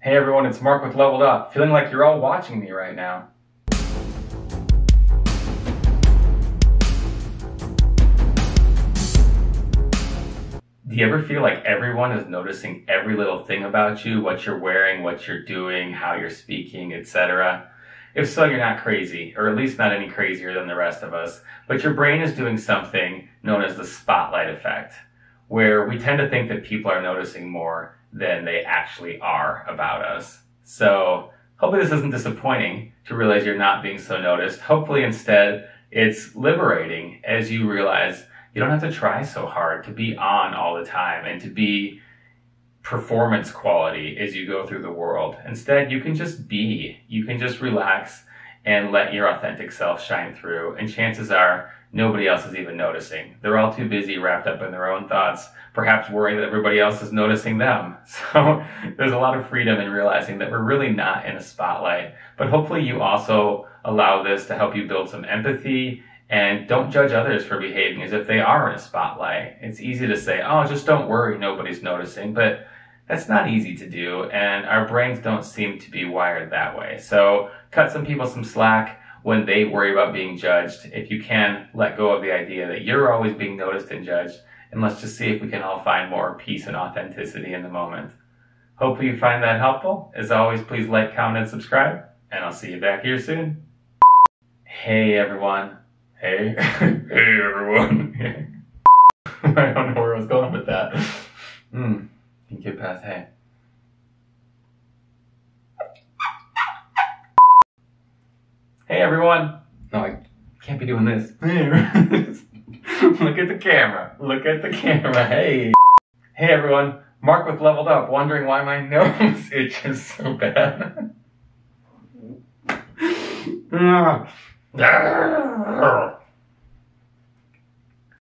Hey everyone, it's Mark with Leveled Up. Feeling like you're all watching me right now. Do you ever feel like everyone is noticing every little thing about you, what you're wearing, what you're doing, how you're speaking, etc.? If so, you're not crazy, or at least not any crazier than the rest of us, but your brain is doing something known as the spotlight effect, where we tend to think that people are noticing more than they actually are about us. So hopefully this isn't disappointing to realize you're not being so noticed. Hopefully instead it's liberating as you realize you don't have to try so hard to be on all the time and to be performance quality as you go through the world. Instead, you can just be. You can just relax and let your authentic self shine through. And chances are nobody else is even noticing. They're all too busy wrapped up in their own thoughts, perhaps worrying that everybody else is noticing them. So there's a lot of freedom in realizing that we're really not in a spotlight. But hopefully you also allow this to help you build some empathy and don't judge others for behaving as if they are in a spotlight. It's easy to say, oh, just don't worry, nobody's noticing. But that's not easy to do, and our brains don't seem to be wired that way. So cut some people some slack when they worry about being judged. If you can, let go of the idea that you're always being noticed and judged, and let's just see if we can all find more peace and authenticity in the moment. Hopefully you find that helpful. As always, please like, comment, and subscribe, and I'll see you back here soon. Hey everyone. Hey. hey everyone. I don't know where I was going with that. Hmm. You can get past hey. Hey everyone. No, I can't be doing this. Look at the camera. Look at the camera. Hey. Hey everyone. Mark with Leveled Up, wondering why my nose itches so bad. Ah.